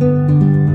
you